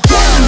go.